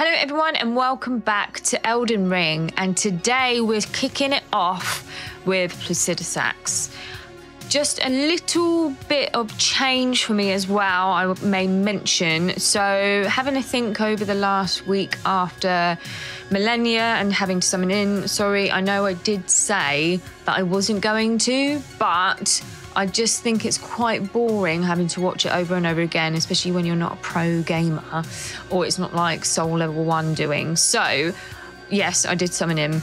Hello, everyone, and welcome back to Elden Ring. And today we're kicking it off with Placidusax. Just a little bit of change for me as well, I may mention. So, having a think over the last week after Malenia and having to summon in, sorry, I know I did say that I wasn't going to, but I just think it's quite boring having to watch it over and over again, especially when you're not a pro gamer or it's not like Soul Level 1 doing. So, yes, I did summon him.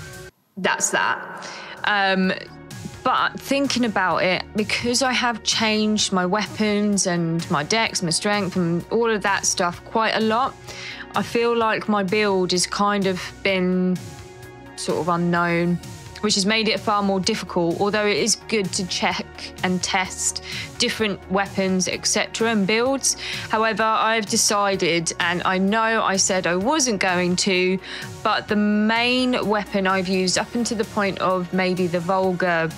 That's that. Um, but thinking about it, because I have changed my weapons and my dex, my strength, and all of that stuff quite a lot, I feel like my build has kind of been sort of unknown, which has made it far more difficult. Although it is good to check and test different weapons, etc., and builds. However, I've decided, and I know I said I wasn't going to, but the main weapon I've used up until the point of maybe the vulgar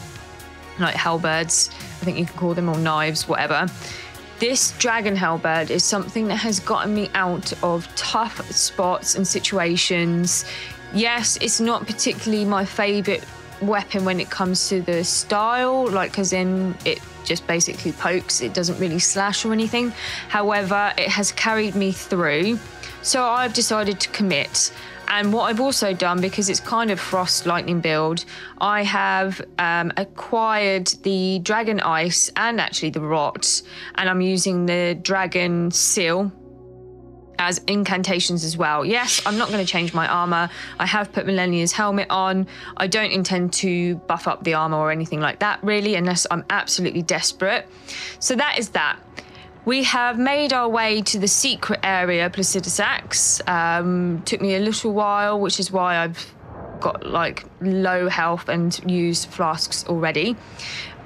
like halberds, I think you can call them, or knives, whatever. This dragon halberd is something that has gotten me out of tough spots and situations. Yes, it's not particularly my favourite weapon when it comes to the style, like as in it just basically pokes, it doesn't really slash or anything. However, it has carried me through. So I've decided to commit and what I've also done, because it's kind of frost lightning build, I have um, acquired the Dragonice and actually the rot, and I'm using the dragon seal as incantations as well. Yes, I'm not going to change my armor. I have put Malenia's helmet on. I don't intend to buff up the armor or anything like that, really, unless I'm absolutely desperate. So that is that. We have made our way to the secret area, Placidusax. Um, took me a little while, which is why I've got like low health and used flasks already.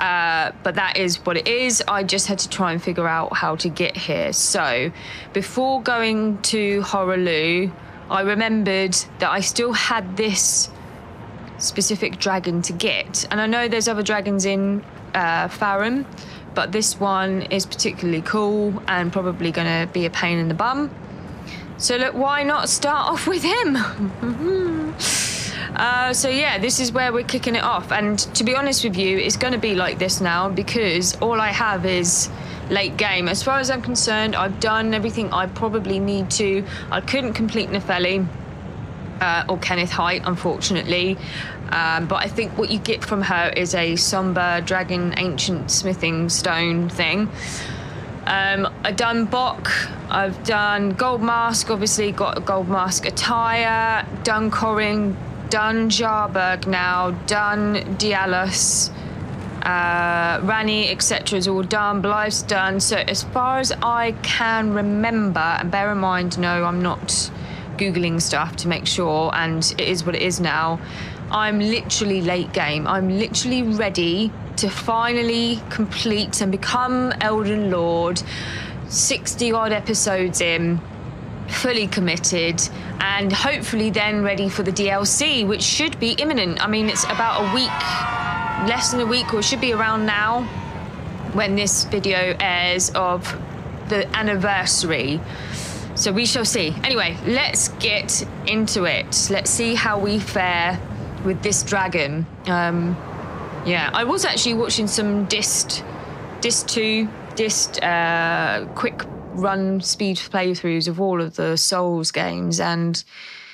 Uh, but that is what it is. I just had to try and figure out how to get here. So before going to Hoarah Loux, I remembered that I still had this specific dragon to get. And I know there's other dragons in uh, Farum, but this one is particularly cool and probably going to be a pain in the bum. So look, why not start off with him? uh, so yeah, this is where we're kicking it off. And to be honest with you, it's going to be like this now because all I have is late game. As far as I'm concerned, I've done everything I probably need to. I couldn't complete Nepheli uh, or Kenneth Haight, unfortunately. Um, but I think what you get from her is a somber dragon ancient smithing stone thing. Um, I've done Boc, I've done Gold Mask, obviously got a Gold Mask attire, done Corhyn, done Jarburg now, done Diallos, uh, Ranni, etc. is all done, Blaidd's done. So as far as I can remember, and bear in mind, no, I'm not Googling stuff to make sure, and it is what it is now. I'm literally late game. I'm literally ready to finally complete and become Elden Lord. 60 odd episodes in, fully committed, and hopefully then ready for the DLC, which should be imminent. I mean, it's about a week, less than a week, or should be around now when this video airs of the anniversary. So we shall see. Anyway, let's get into it. Let's see how we fare with this dragon. Um, yeah, I was actually watching some Dist, Dist 2, Dist uh, quick run speed playthroughs of all of the Souls games, and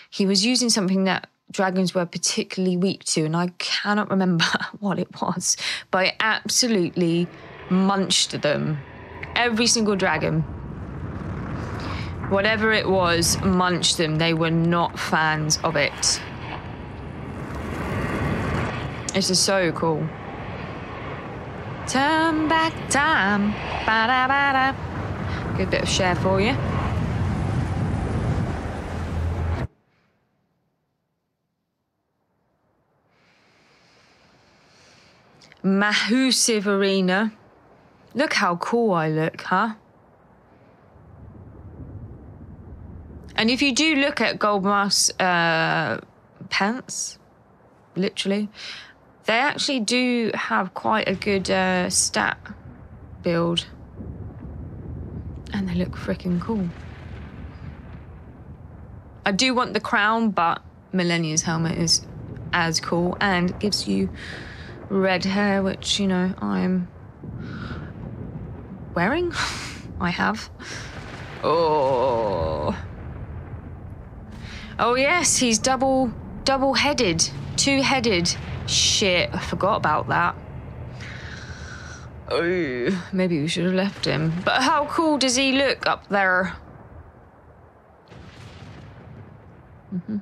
he was using something that dragons were particularly weak to, and I cannot remember what it was, but I absolutely munched them. Every single dragon. Whatever it was, munched them. They were not fans of it. This is so cool. Turn back time. Ba-da-ba-da. Good bit of share for you. Mahusive Arena. Look how cool I look, huh? And if you do look at Goldmask's uh, pants, literally, they actually do have quite a good uh, stat build. And they look freaking cool. I do want the crown, but Malenia's helmet is as cool and gives you red hair, which, you know, I'm wearing. I have. Oh. Oh yes, he's double double headed. Two headed. Shit, I forgot about that. Oh, maybe we should have left him. But how cool does he look up there? Mm-hmm.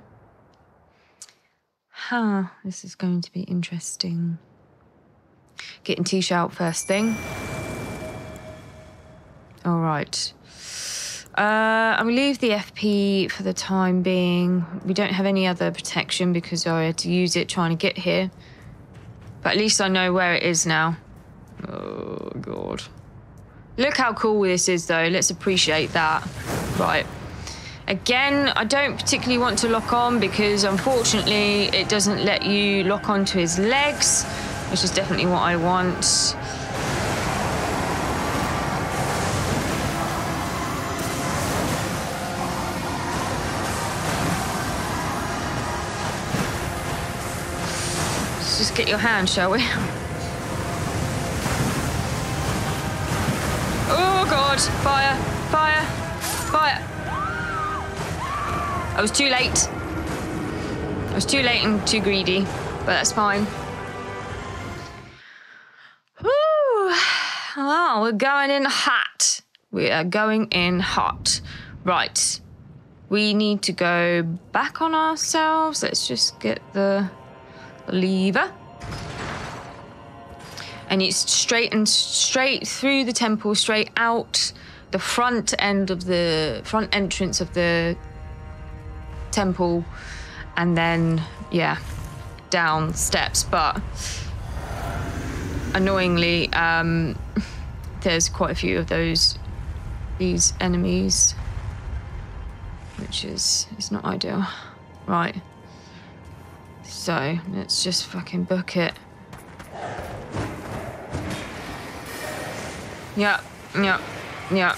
Huh, this is going to be interesting. Getting Tisha out first thing. All right. Uh, I'm gonna leave the FP for the time being. We don't have any other protection because I had to use it trying to get here. But at least I know where it is now. Oh, God. Look how cool this is, though. Let's appreciate that. Right. Again, I don't particularly want to lock on because, unfortunately, it doesn't let you lock onto his legs, which is definitely what I want. Let's just get your hand, shall we? god, fire, fire, fire. I was too late. I was too late and too greedy, but that's fine. Woo! Oh, we're going in hot. We are going in hot. Right. We need to go back on ourselves. Let's just get the lever and it's straight and straight through the temple, straight out the front end of the front entrance of the temple, and then yeah, down steps. But annoyingly, um, there's quite a few of those these enemies, which is is not ideal. Right. So let's just fucking book it. Yeah, yeah, yeah.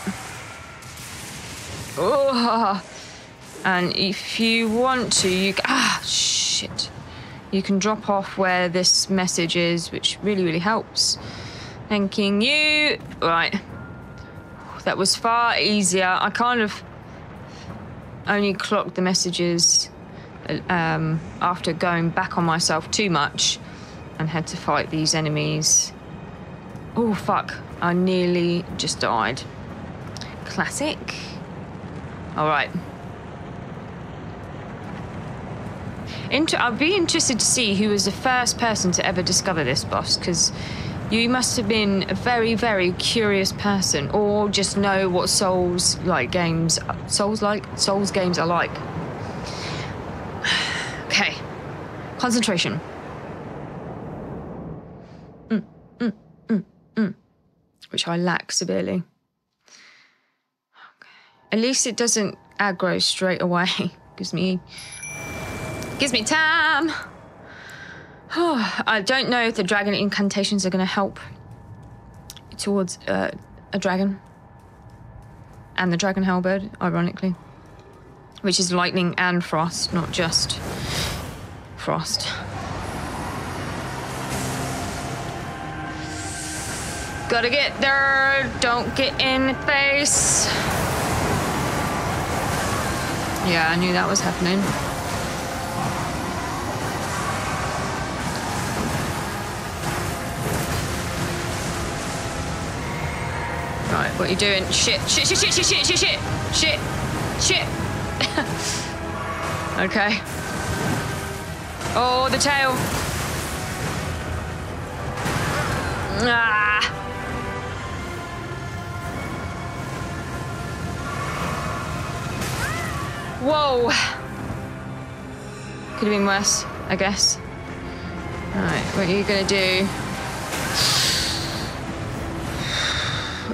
Oh, and if you want to, you ah shit, you can drop off where this message is, which really really helps. Thanking you. Right, that was far easier. I kind of only clocked the messages um, after going back on myself too much and had to fight these enemies. Oh fuck. I nearly just died. Classic. All right. Inter- I'd be interested to see who was the first person to ever discover this boss, because you must have been a very, very curious person, or just know what Souls like games, Souls like Souls games are like. okay, concentration. Which I lack severely. At least it doesn't aggro straight away. gives me gives me time. Oh, I don't know if the dragon incantations are going to help towards uh, a dragon and the dragon halberd, ironically, which is lightning and frost, not just frost. Gotta get there. Don't get in the face. Yeah, I knew that was happening. Right, what are you doing? Shit, shit, shit, shit, shit, shit, shit, shit, shit, shit. okay. Oh, the tail. Ah. Whoa! Could have been worse, I guess. Alright, what are you gonna do?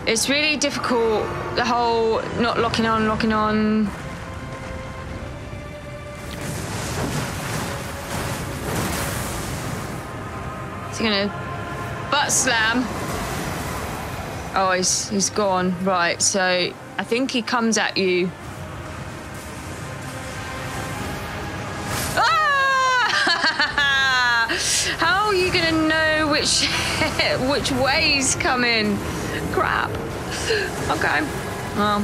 It's really difficult, the whole not locking on, locking on. Is he gonna butt slam? Oh, he's, he's gone. Right, so I think he comes at you Ah! How are you gonna know which which way's coming? Crap. Okay. Well,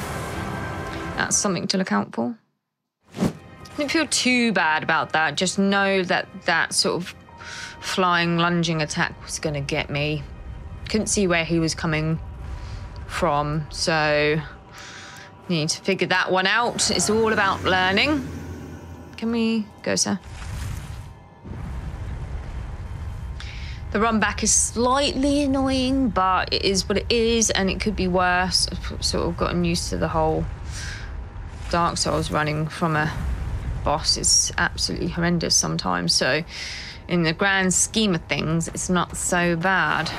that's something to look out for. Don't feel too bad about that. Just know that that sort of flying, lunging attack was gonna get me. Couldn't see where he was coming from, so need to figure that one out. It's all about learning. Can we go, sir? The run back is slightly annoying, but it is what it is, and it could be worse. I've sort of gotten used to the whole Dark Souls running from a boss. It's absolutely horrendous sometimes. So, in the grand scheme of things, it's not so bad.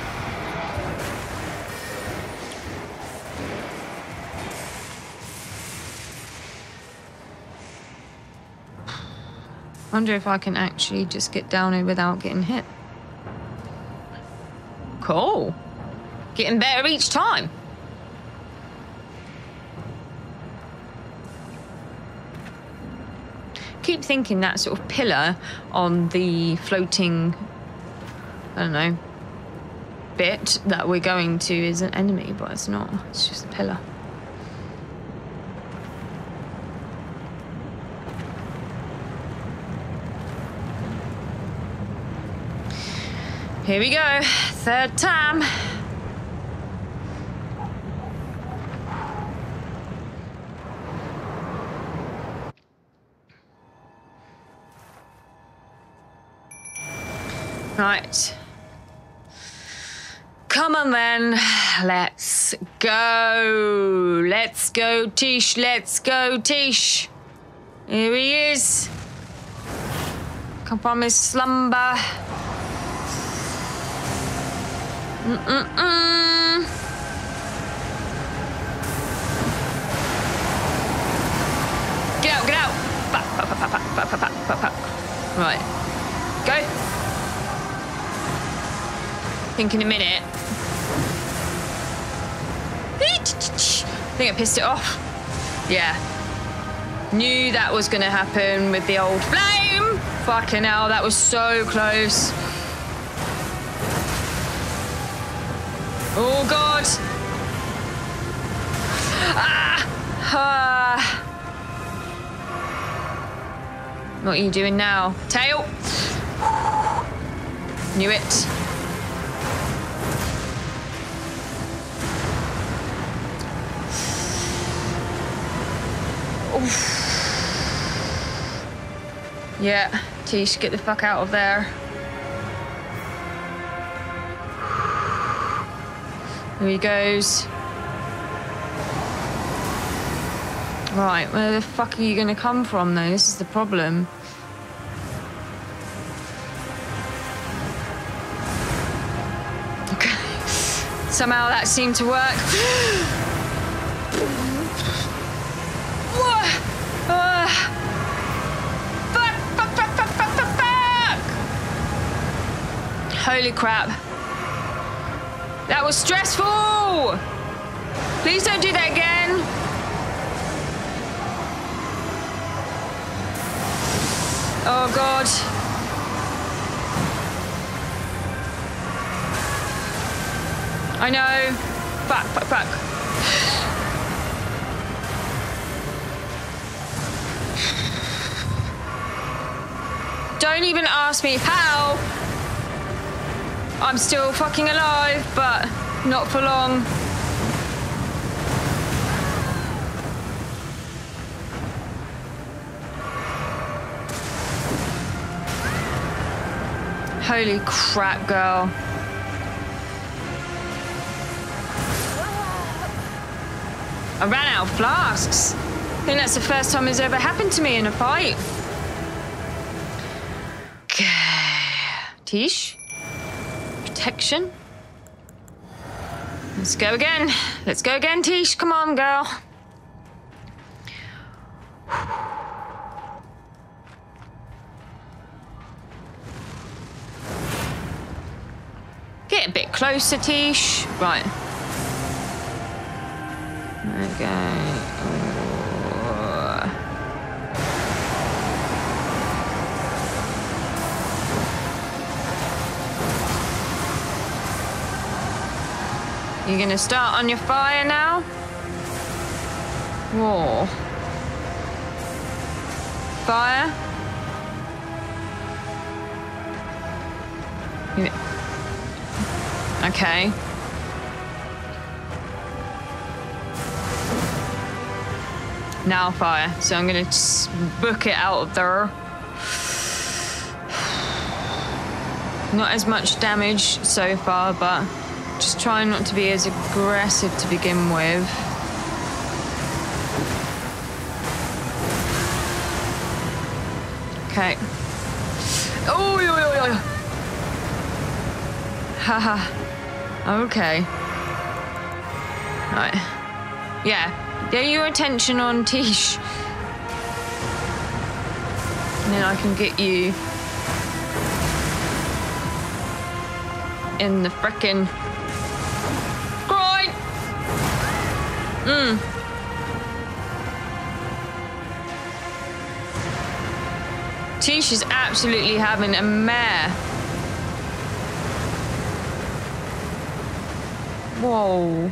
Wonder if I can actually just get down here without getting hit. Cool. Getting better each time. Keep thinking that sort of pillar on the floating, I don't know, bit that we're going to is an enemy, but it's not. It's just a pillar. Here we go. Third time. Right. Come on then. Let's go. Let's go, Tish. Let's go, Tish. Here he is. Come from his slumber. Get out, get out. Pop, pop, pop, pop, pop, pop, pop, pop. Right. Go. Think in a minute. I think I pissed it off. Yeah. Knew that was going to happen with the old flame. Fucking hell, that was so close. Oh God! Ah! ah! What are you doing now? Tail! Knew it. Oof. Yeah, Tish, get the fuck out of there. Here he goes. Right, where the fuck are you going to come from, though? This is the problem. Okay. Somehow that seemed to work. Uh. Holy crap. That was stressful! Please don't do that again. Oh, God. I know. Fuck, fuck, fuck. Don't even ask me how. I'm still fucking alive, but not for long. Holy crap, girl. I ran out of flasks. I think that's the first time it's ever happened to me in a fight. Okay. Tish? Let's go again. Let's go again, Tish. Come on, girl. Get a bit closer, Tish. Right. Okay. You're gonna start on your fire now? Whoa. Fire? Okay. Now fire. So I'm gonna book it out of there. Not as much damage so far, but just trying not to be as aggressive to begin with. Okay. Oh, yo, yo, yo. Haha. okay. Right. Yeah. Get your attention on Tish. And then I can get you in the frickin' Mmm. Tish is absolutely having a mare. Whoa.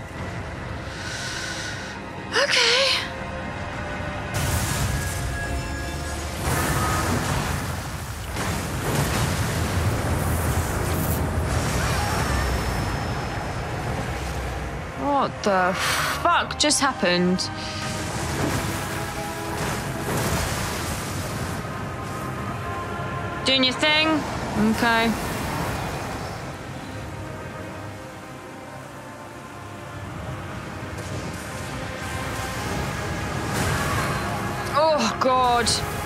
What the fuck just happened? Doing your thing? Okay. Oh, God.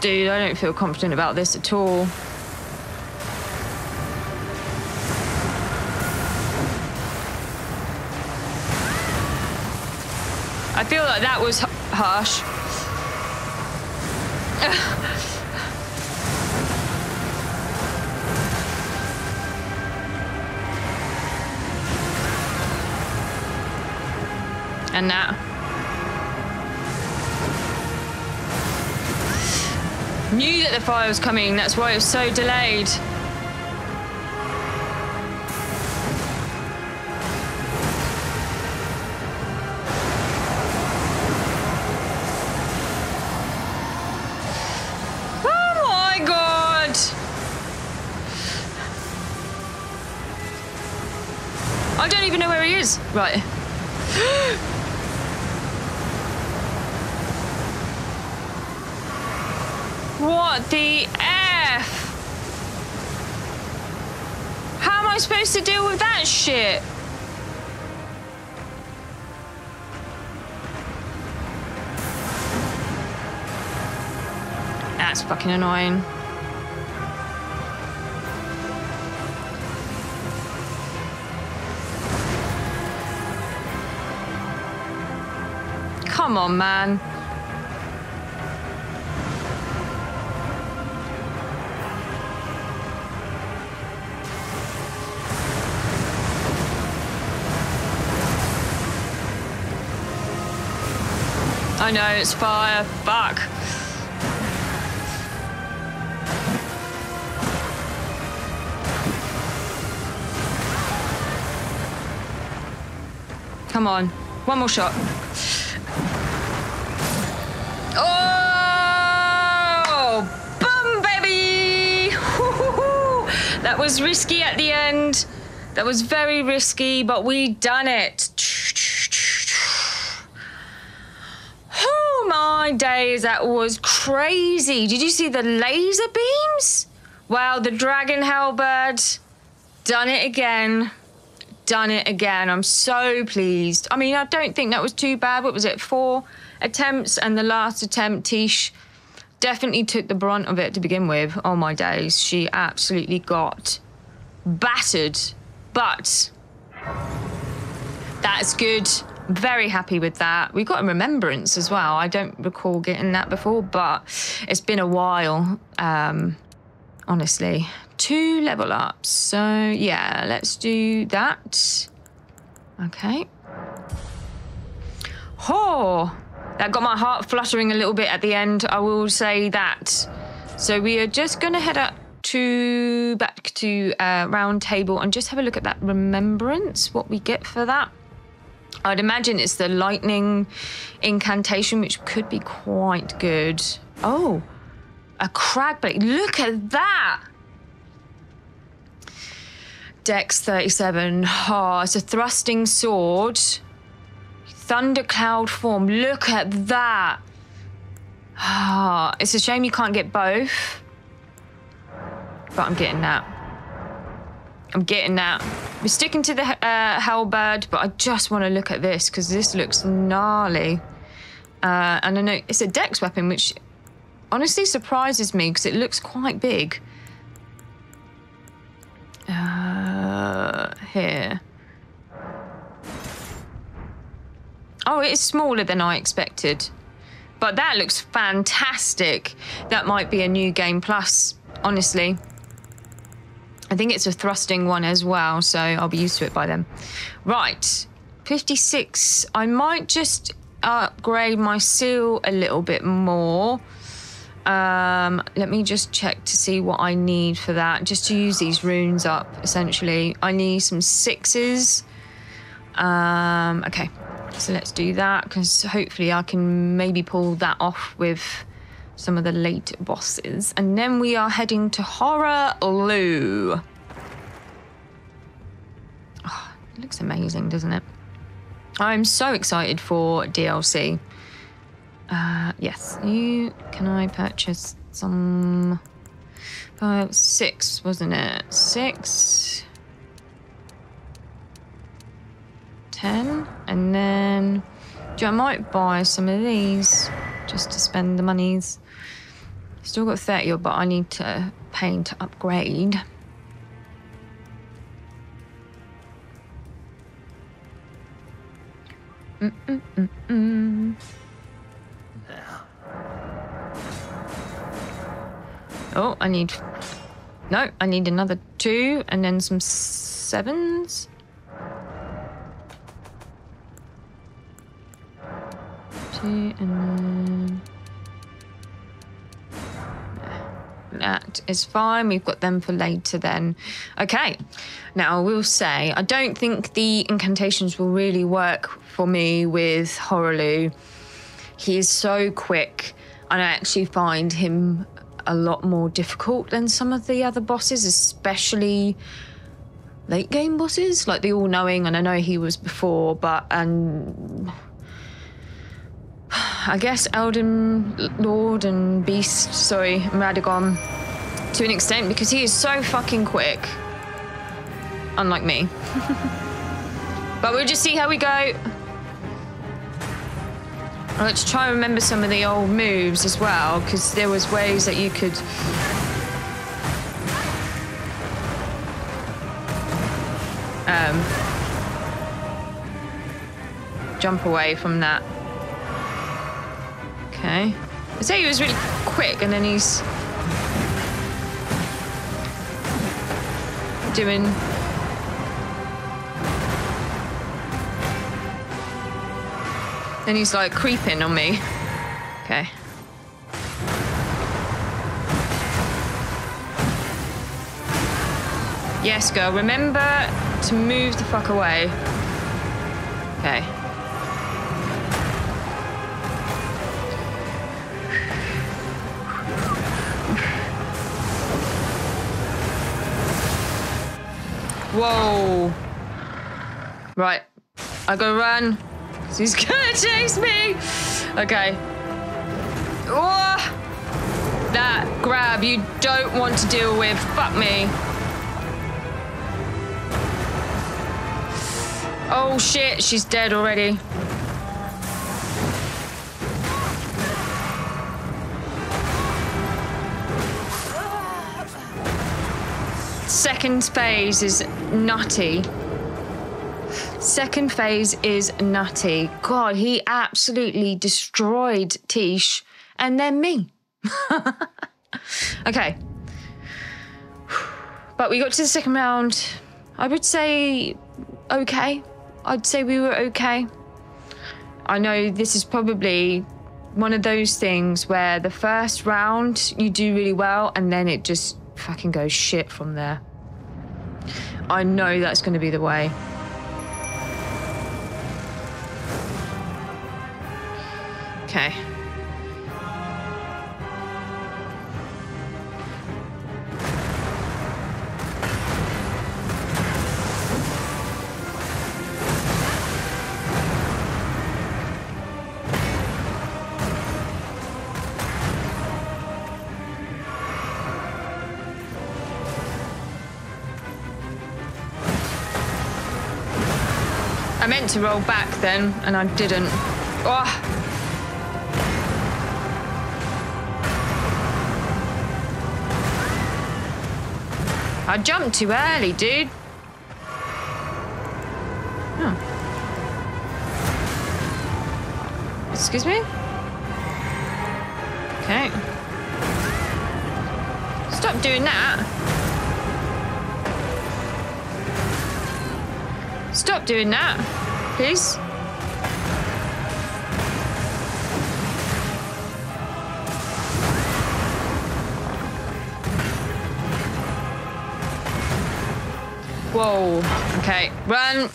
Dude, I don't feel confident about this at all. I feel like that was harsh. and now. Knew that the fire was coming, that's why it was so delayed. Oh my god I don't even know where he is, right. The F? How am I supposed to deal with that shit? That's fucking annoying. Come on, man. I know, it's fire. Fuck. Come on. One more shot. Oh! Baby! That was risky at the end. That was very risky, but we done it. Oh my days, that was crazy. Did you see the laser beams? Wow, the dragon halberd. Done it again. Done it again. I'm so pleased. I mean, I don't think that was too bad. What was it? Four attempts, and the last attempt, Tish definitely took the brunt of it to begin with. Oh my days, she absolutely got battered. But that's good. Very happy with that. We got a remembrance as well. I don't recall getting that before, but it's been a while. Um, honestly, two level ups. So yeah, let's do that. Okay. Oh, that got my heart fluttering a little bit at the end. I will say that. So we are just going to head up to back to uh, round table and just have a look at that remembrance. What we get for that. I'd imagine it's the lightning incantation, which could be quite good. Oh, a Cragblade. Look at that. Dex 37. Oh, it's a thrusting sword. Thundercloud form. Look at that. Ah, it's a shame you can't get both. But I'm getting that. I'm getting that. We're sticking to the uh, halberd, but I just want to look at this because this looks gnarly. Uh, and I know it's a dex weapon, which honestly surprises me because it looks quite big. Uh, here. Oh, it is smaller than I expected. But that looks fantastic. That might be a new game plus, honestly. I think it's a thrusting one as well, so I'll be used to it by then. Right, 56. I might just upgrade my seal a little bit more. Um, let me just check to see what I need for that, just to use these runes up, essentially. I need some sixes. Um, okay, so let's do that, because hopefully I can maybe pull that off with some of the late bosses. And then we are heading to Hoarah Loux. Oh, it looks amazing, doesn't it? I'm so excited for DLC. Uh, yes, you. Can I purchase some? Uh, six, wasn't it? Six. Ten, and then. I might buy some of these just to spend the monies. Still got 30, but I need to pay to upgrade. -mm -mm, mm. Oh, I need... No, I need another two and then some sevens. Two and then... That is fine. We've got them for later then. Okay. Now, I will say, I don't think the incantations will really work for me with Hoarah He is so quick, and I actually find him a lot more difficult than some of the other bosses, especially late game bosses, like the all knowing. And I know he was before, but and I guess Elden Lord and Beast, sorry, Radagon, to an extent because he is so fucking quick. Unlike me. but we'll just see how we go. Let's try and remember some of the old moves as well, because there was ways that you could... Um, jump away from that. Okay. I say he was really quick, and then he's doing Then he's like creeping on me. Okay. Yes, girl, remember to move the fuck away. Okay. Whoa. Right. I go run. He's gonna chase me. Okay. Oh, that grab you don't want to deal with. Fuck me. Oh shit, she's dead already. Second phase is nutty. Second phase is nutty. God, he absolutely destroyed Tish and then me. okay. But we got to the second round. I would say okay. I'd say we were okay. I know this is probably one of those things where the first round you do really well and then it just fucking goes shit from there. I know that's going to be the way. Okay. To roll back then, and I didn't. Oh. I jumped too early, dude. Excuse me? Okay. Stop doing that. Stop doing that, please. Whoa. Okay, run.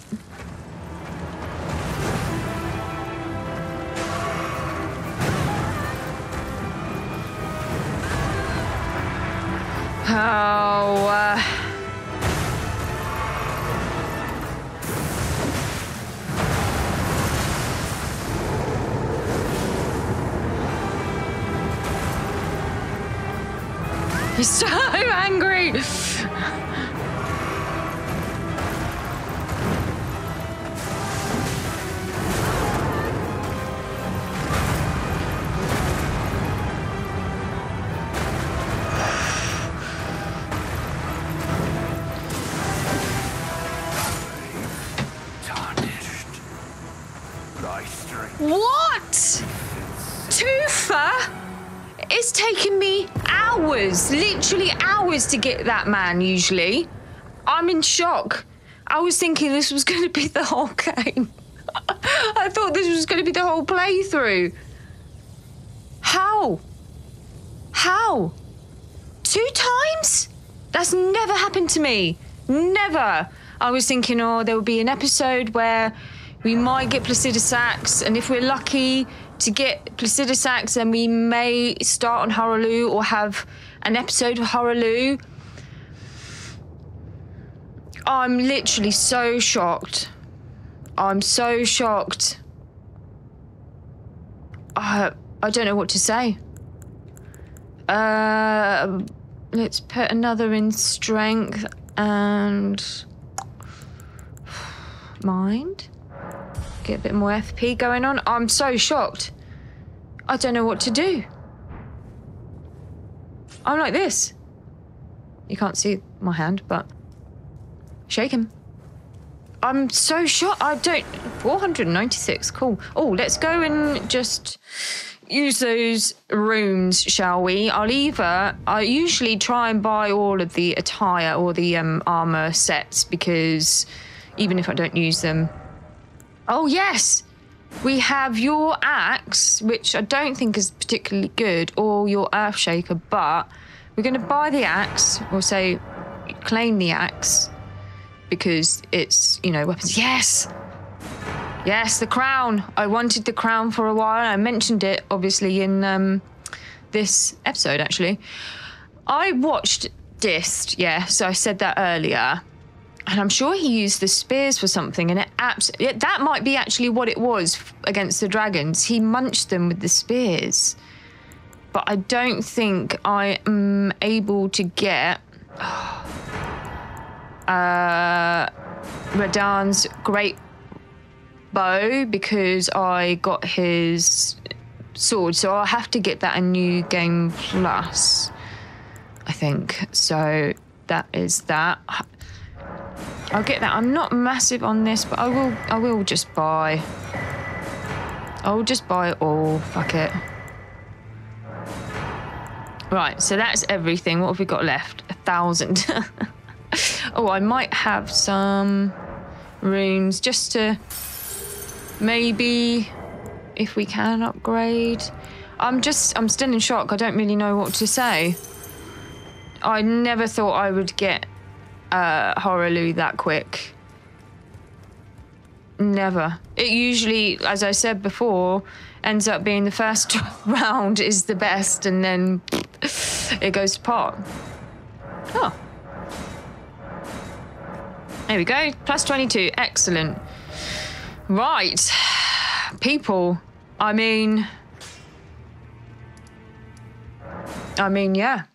Oh, So that man, usually. I'm in shock. I was thinking this was going to be the whole game. I thought this was going to be the whole playthrough. How? How? Two times? That's never happened to me. Never. I was thinking, oh, there will be an episode where we might get Placidusax, and if we're lucky to get Placidusax, then we may start on Hoarah Loux or have an episode of Hoarah Loux. I'm literally so shocked. I'm so shocked. I, I don't know what to say. Uh, let's put another in strength and mind. Get a bit more FP going on. I'm so shocked. I don't know what to do. I'm like this. You can't see my hand, but shake him. I'm so shocked. I don't. 496. Cool. Oh, let's go and just use those runes, shall we? I'll either. I usually try and buy all of the attire or the um, armor sets because even if I don't use them. Oh, yes. We have your axe, which I don't think is particularly good, or your earth shaker, but we're going to buy the axe, or say claim the axe, because it's, you know, weapons. Yes! Yes, the crown. I wanted the crown for a while. I mentioned it, obviously, in um, this episode, actually. I watched Dist, yeah, so I said that earlier. And I'm sure he used the spears for something, and it abs- that might be actually what it was against the dragons. He munched them with the spears. But I don't think I am able to get uh, Radahn's great bow because I got his sword. So I'll have to get that a new game plus, I think. So that is that. I'll get that. I'm not massive on this, but I will. I will just buy. I'll just buy it all. Fuck it. Right, so that's everything. What have we got left? A thousand. oh, I might have some runes just to maybe if we can upgrade. I'm just, I'm still in shock. I don't really know what to say. I never thought I would get uh, Hoarah Loux that quick. Never. It usually, as I said before, ends up being the first round is the best and then it goes to pot. Oh. There we go. Plus 22. Excellent. Right. People. I mean... I mean, yeah.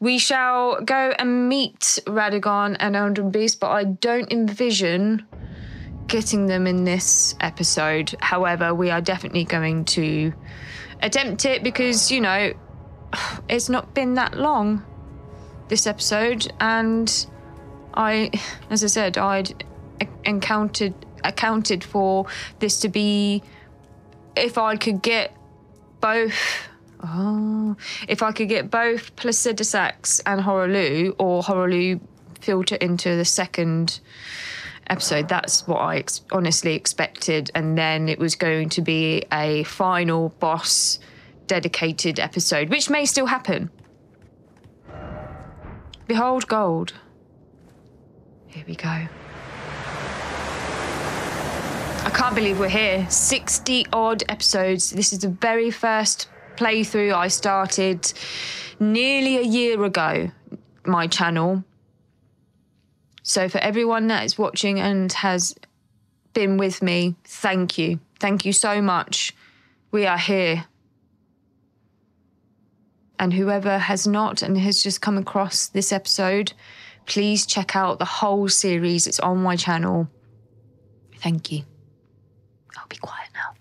We shall go and meet Radagon and Elden Beast, but I don't envision getting them in this episode. However, we are definitely going to attempt it because, you know, it's not been that long, this episode, and I, as I said, I'd encountered accounted for this to be if I could get both Oh, if I could get both Placidusax and Hoarah Loux, or Hoarah Loux filter into the second episode, that's what I ex- honestly expected. And then it was going to be a final boss dedicated episode, which may still happen. Behold gold. Here we go. I can't believe we're here. 60 odd episodes. This is the very first playthrough I started nearly a year ago, my channel. So, for everyone that is watching and has been with me, thank you. Thank you so much. We are here. And whoever has not and has just come across this episode, please check out the whole series. It's on my channel. Thank you. I'll be quiet now.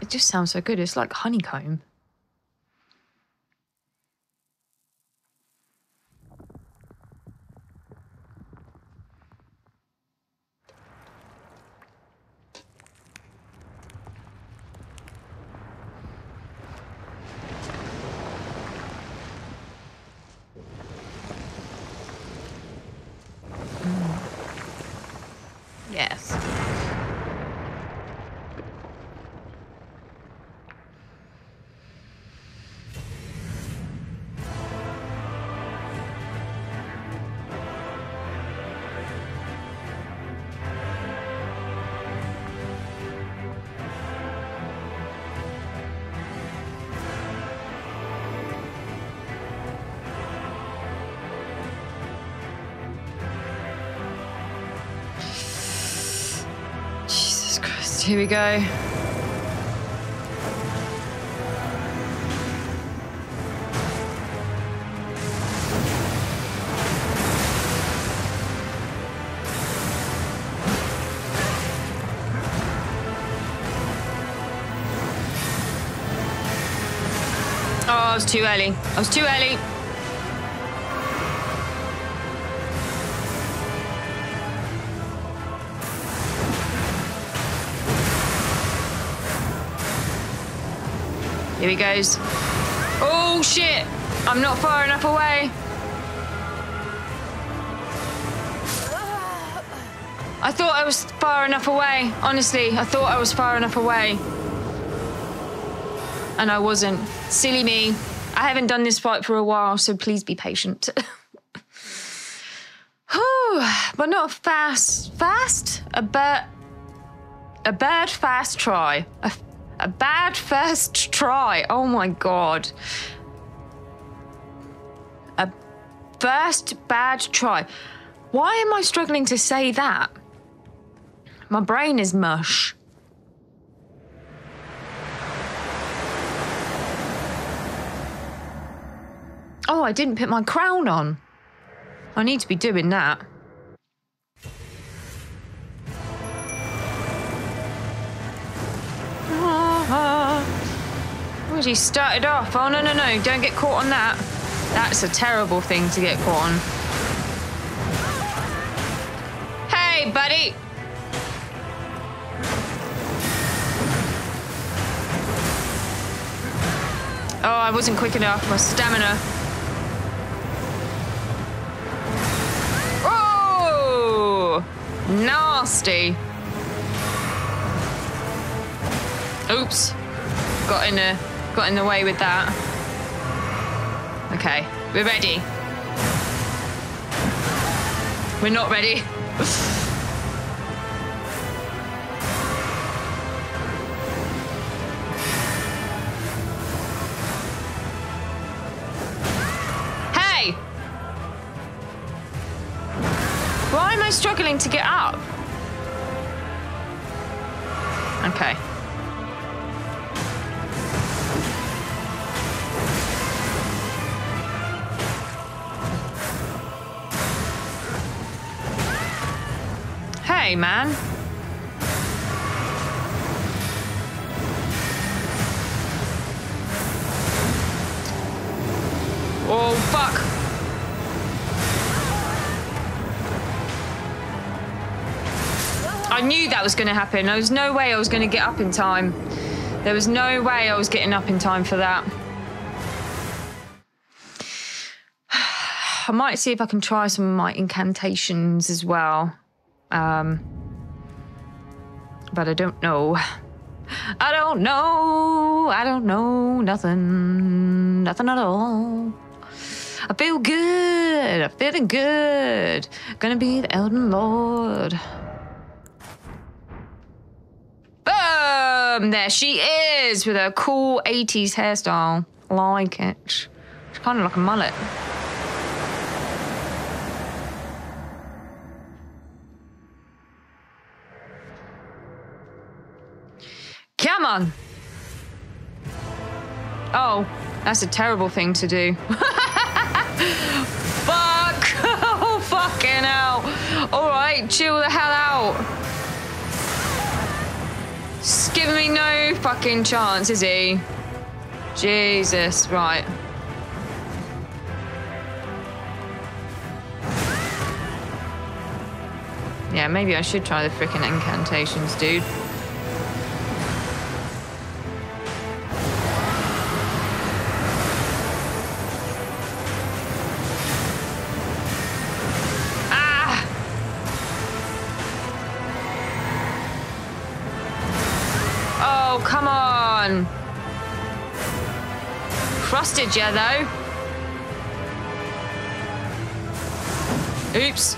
It just sounds so good. It's like honeycomb. Here we go. Oh, I was too early. I was too early. Here he goes. Oh shit! I'm not far enough away. I thought I was far enough away. Honestly, I thought I was far enough away. And I wasn't. Silly me. I haven't done this fight for a while, so please be patient. Whew, but not fast. Fast? A bird. A bird fast try. A, a bad first try. Oh my god. A first bad try. Why am I struggling to say that? My brain is mush. Oh, I didn't put my crown on. I need to be doing that. You started off. Oh, no, no, no. Don't get caught on that. That's a terrible thing to get caught on. Hey, buddy. Oh, I wasn't quick enough. My stamina. Oh! Nasty. Oops. Got in the got in the way with that. Okay, we're ready. We're not ready. hey! Why am I struggling to get up? Okay. Hey, man. Oh, fuck. I knew that was going to happen. There was no way I was going to get up in time. There was no way I was getting up in time for that. I might see if I can try some of my incantations as well. Um, but I don't know. I don't know. I don't know nothing. Nothing at all. I feel good. I'm feeling good. Gonna be the Elden Lord. Boom! There she is with her cool 80s hairstyle. Like it. It's kind of like a mullet. Come on. Oh, that's a terrible thing to do. Fuck! Oh, fucking hell. All right, chill the hell out. He's giving me no fucking chance, is he? Jesus, right. Yeah, maybe I should try the freaking incantations, dude. Frosted ya, though. Oops.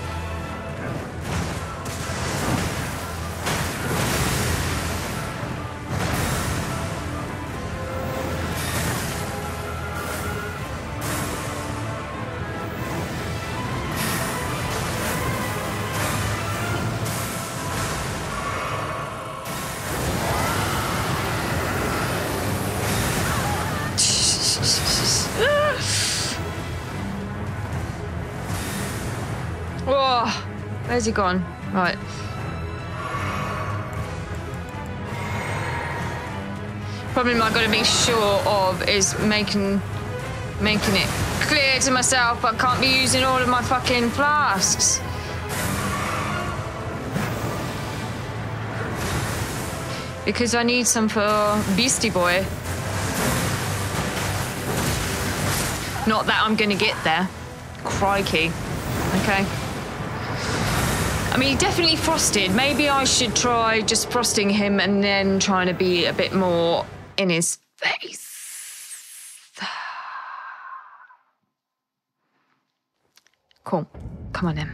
Where's he gone? Right. Problem I've gotta be sure of is making making it clear to myself I can't be using all of my fucking flasks. Because I need some for Beastie Boy. Not that I'm gonna get there. Crikey. Okay. I mean, he definitely frosted. Maybe I should try just frosting him and then trying to be a bit more in his face. Cool. Come on then.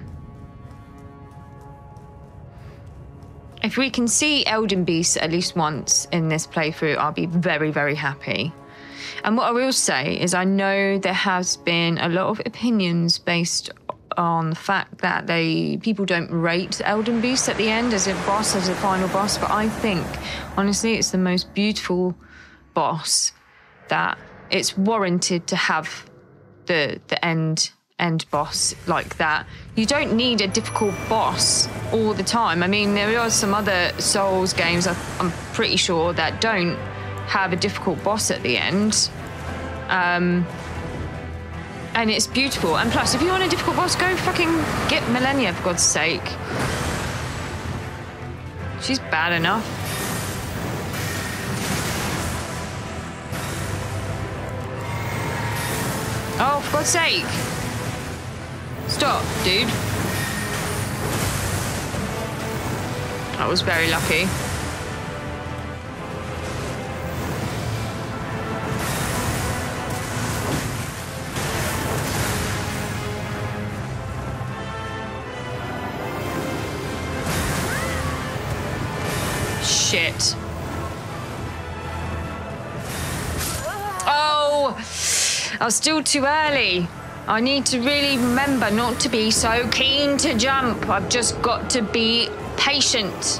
If we can see Elden Beast at least once in this playthrough, I'll be very, very happy. And what I will say is, I know there has been a lot of opinions based on the fact that they people don't rate Elden Beast at the end as a boss, as a final boss. But I think, honestly, it's the most beautiful boss that it's warranted to have the the end end boss like that. You don't need a difficult boss all the time. I mean, there are some other Souls games I'm pretty sure that don't have a difficult boss at the end. Um, and it's beautiful. And plus, if you want a difficult boss, go fucking get Malenia for God's sake. She's bad enough. Oh, for God's sake. Stop, dude. That was very lucky. Was still too early. I need to really remember not to be so keen to jump. I've just got to be patient.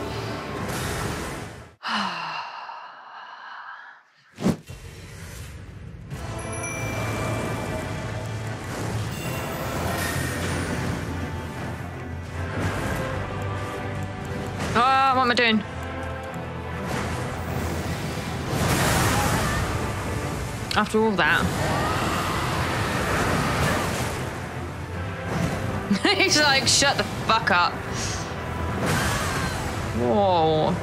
Oh, what am I doing? After all that. He's like, shut the fuck up. Whoa.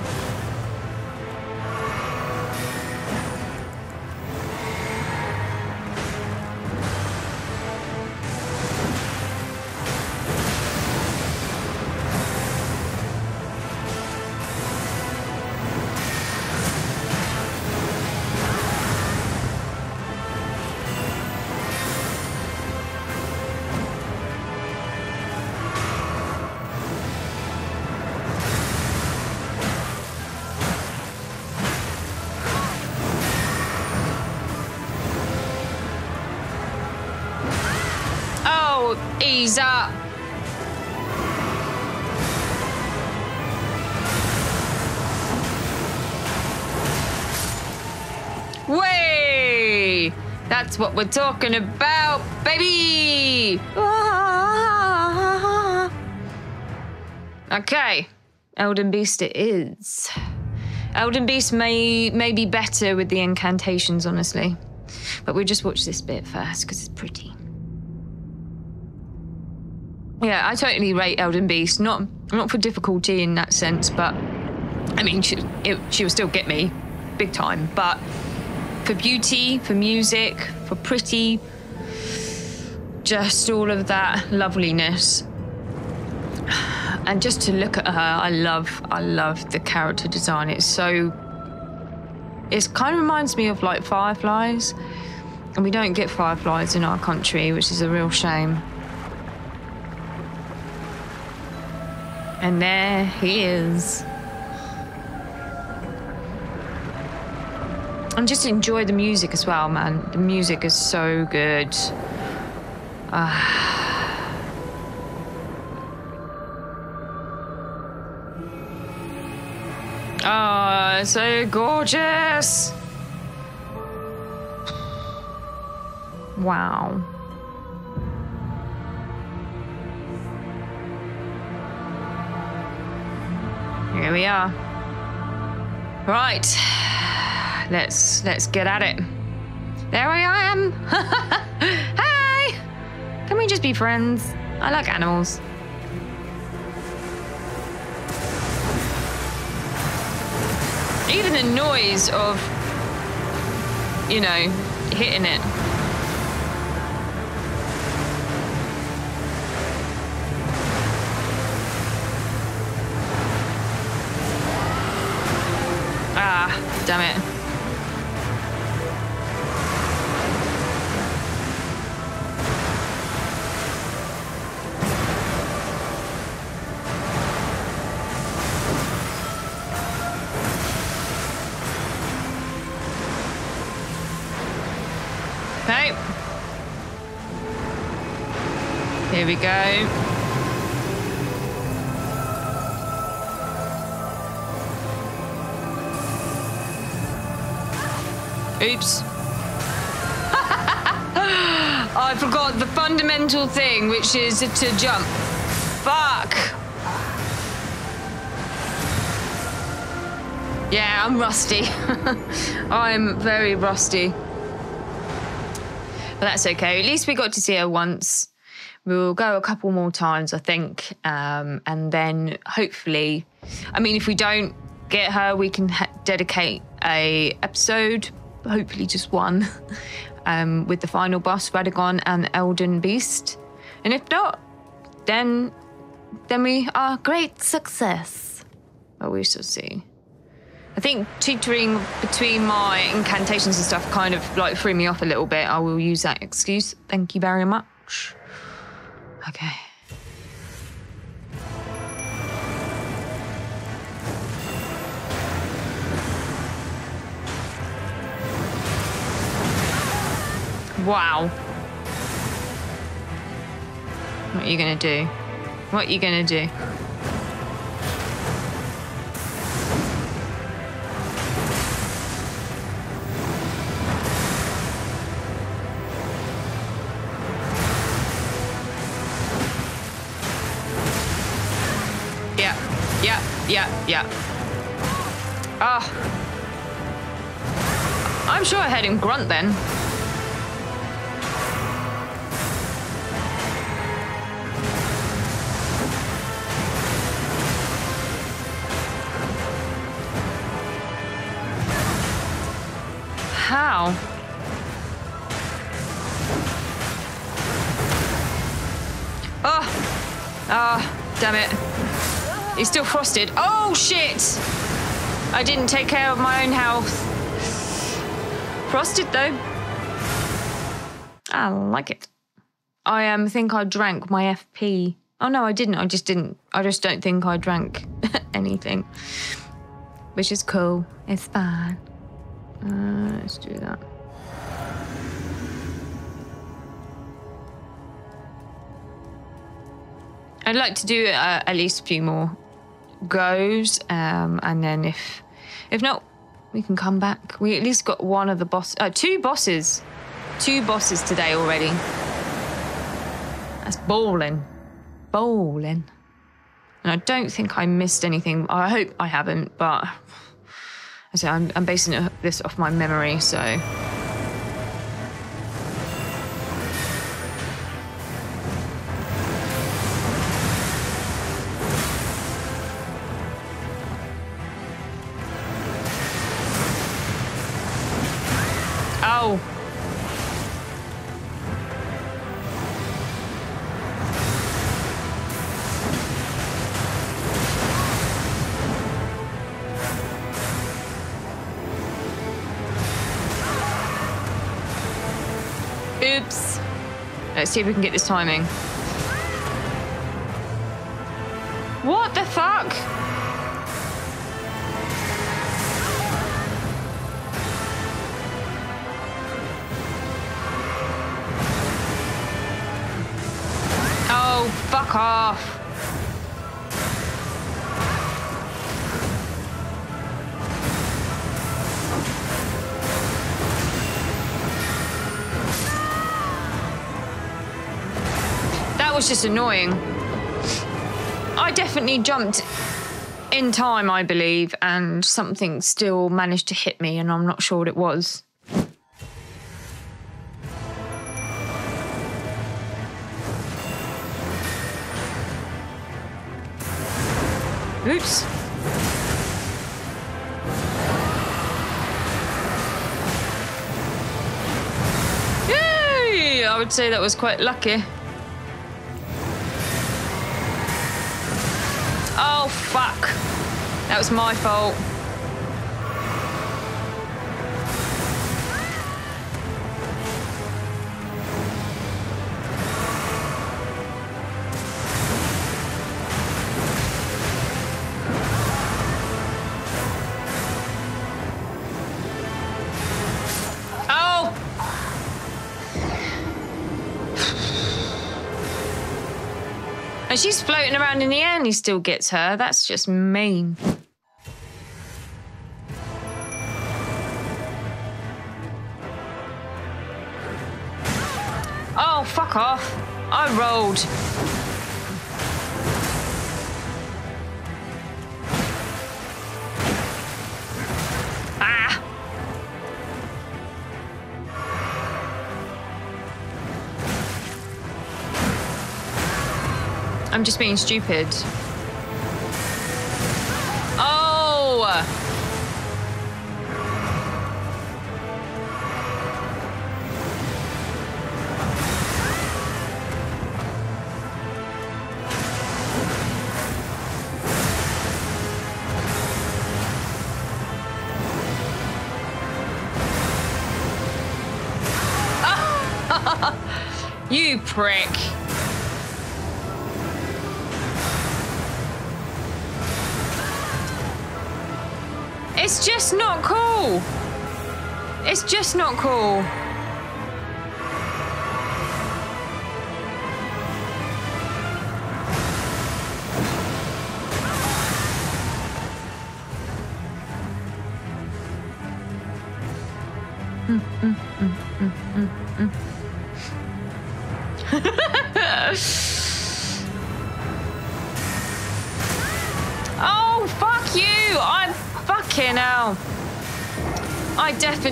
That's what we're talking about, baby! Okay, Elden Beast it is. Elden Beast may may be better with the incantations, honestly. But we'll just watch this bit first because it's pretty. Yeah, I totally rate Elden Beast. Not not for difficulty in that sense, but I mean, she, it, she will still get me big time. But for beauty, for music, for pretty, just all of that loveliness. And just to look at her, I love, I love the character design. It's so. It kind of reminds me of like fireflies, and we don't get fireflies in our country, which is a real shame. And there he is. And just enjoy the music as well, man. The music is so good. Ah. Oh, so gorgeous. Wow. Here we are. Right. Let's let's get at it. There I am. Hi. Can we just be friends? I like animals. Even the noise of you know, hitting it. We go. Oops. I forgot the fundamental thing, which is to jump. Fuck. Yeah, I'm rusty. I'm very rusty. But that's okay. At least we got to see her once. We'll go a couple more times, I think. Um, and then hopefully, I mean, if we don't get her, we can ha- dedicate a episode, hopefully just one, um, with the final boss, Radagon and Elden Beast. And if not, then then we are great success. But we shall see. I think tutoring between my incantations and stuff kind of like threw me off a little bit. I will use that excuse. Thank you very much. Okay. Wow. What are you gonna do? What are you gonna do? Yeah, yeah. Ah. I'm sure I heard him grunt then. He's still frosted. Oh, shit! I didn't take care of my own health. Frosted, though. I like it. I um, think I drank my FP. Oh, no, I didn't. I just didn't. I just don't think I drank anything. Which is cool. It's fine. Uh, let's do that. I'd like to do uh, at least a few more goes, um, and then if if not, we can come back. We at least got one of the boss, uh, two bosses, two bosses today already. That's bowling, bowling. And I don't think I missed anything. I hope I haven't, but I say I'm, I'm basing this off my memory, so. Oops. Let's see if we can get this timing. What the fuck? Was just annoying. I definitely jumped in time, I believe, and something still managed to hit me, and I'm not sure what it was. Oops. Yay! I would say that was quite lucky. That was my fault. Oh! And she's floating around in the air and he still gets her. That's just mean. Fuck off. I rolled. Ah! I'm just being stupid. Prick. It's just not cool. It's just not cool.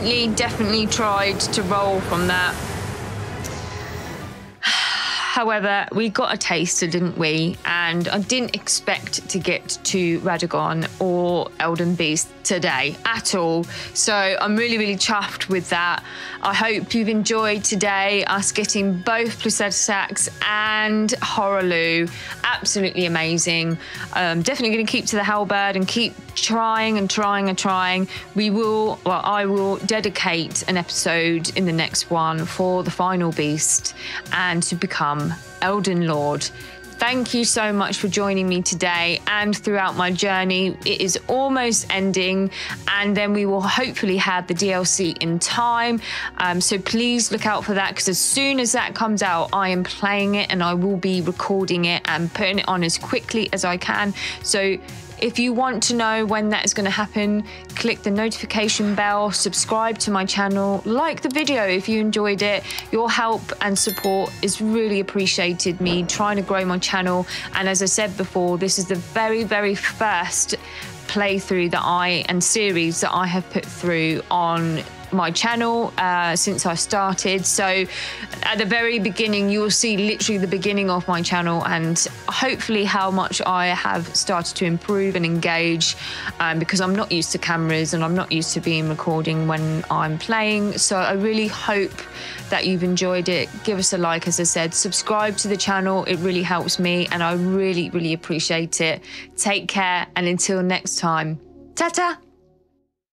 Definitely, definitely tried to roll from that. However, we got a taster, didn't we? And I didn't expect to get to Radagon or Elden Beast today at all. So I'm really, really chuffed with that. I hope you've enjoyed today, us getting both Placidusax and Hoarah Loux. Absolutely amazing. Um, definitely going to keep to the Halberd and keep trying and trying and trying. We will, well, I will dedicate an episode in the next one for the final beast and to become Elden Lord. Thank you so much for joining me today and throughout my journey. It is almost ending, and then we will hopefully have the DLC in time. Um, so please look out for that because as soon as that comes out, I am playing it and I will be recording it and putting it on as quickly as I can. So if you want to know when that is going to happen, click the notification bell, subscribe to my channel, like the video if you enjoyed it. Your help and support is really appreciated, me trying to grow my channel. And as I said before, this is the very, very first playthrough that I and series that I have put through on my channel uh, since I started. So at the very beginning, you will see literally the beginning of my channel and hopefully how much I have started to improve and engage um, because I'm not used to cameras and I'm not used to being recording when I'm playing. So I really hope that you've enjoyed it. Give us a like, as I said, subscribe to the channel. It really helps me and I really, really appreciate it. Take care and until next time, ta ta.